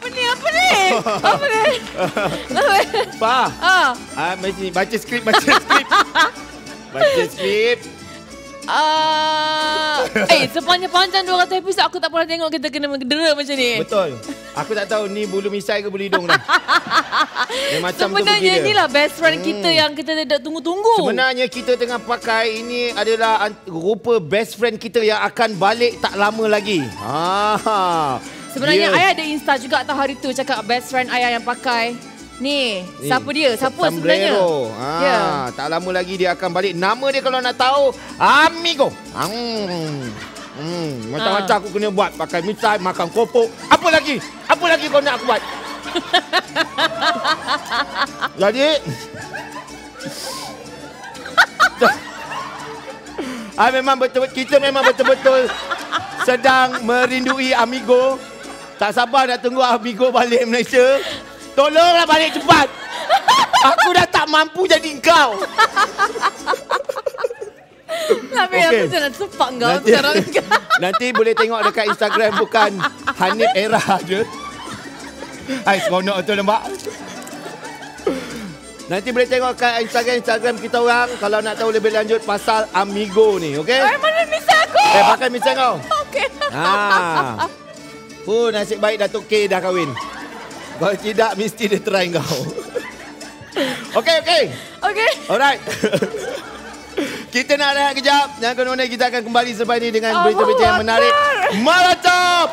Apa ni? Apa ni? Apa ni? Pa. Ah. Ah, macam ni. Baca skrip, baca skrip. Baca skrip. Ah, eh sepanjang-panjang 200 episod aku tak pernah tengok kita kena mengedera macam ni. Betul. Aku tak tahu ni bulu misai ke bulu hidung dah. Dia macam tu Sebenarnya dia. inilah best friend Hmm. kita yang kita dah tunggu-tunggu. Sebenarnya kita tengah pakai ini adalah rupa best friend kita yang akan balik tak lama lagi. Ah. Sebenarnya Dia- ayah ada Insta juga tahu hari tu cakap best friend ayah yang pakai. Ni, Ni, siapa dia? Siapa sebenarnya? Sombrero. Ha, Ya. Tak lama lagi dia akan balik. Nama dia kalau nak tahu, Amigo. Hmm. Hmm, macam-macam Ah. aku kena buat. Pakai misai, makan kopok. Apa lagi? Apa lagi kau nak aku buat? Jadi... Ah memang betul kita memang betul-betul sedang merindui Amigo. Tak sabar nak tunggu Amigo balik Malaysia. Tolonglah balik cepat. Aku dah tak mampu jadi kau. Tapi Okey. aku jangan sepak kau Nanti- sekarang. Nanti boleh tengok dekat Instagram bukan Hanif Era je. Hai seronok tu nampak. Nanti boleh tengok kat Instagram Instagram kita orang kalau nak tahu lebih lanjut pasal Amigo ni, okey? Eh, mana misal aku? Eh pakai misal kau. Okey. Ha. Oh, nasib baik Datuk K dah kahwin. Kalau tidak, mesti dia try kau. Okey, okey. Okey. Alright. kita nak rehat kejap. Jangan kena kita akan kembali selepas ini dengan berita-berita yang menarik. Akbar. Malatop!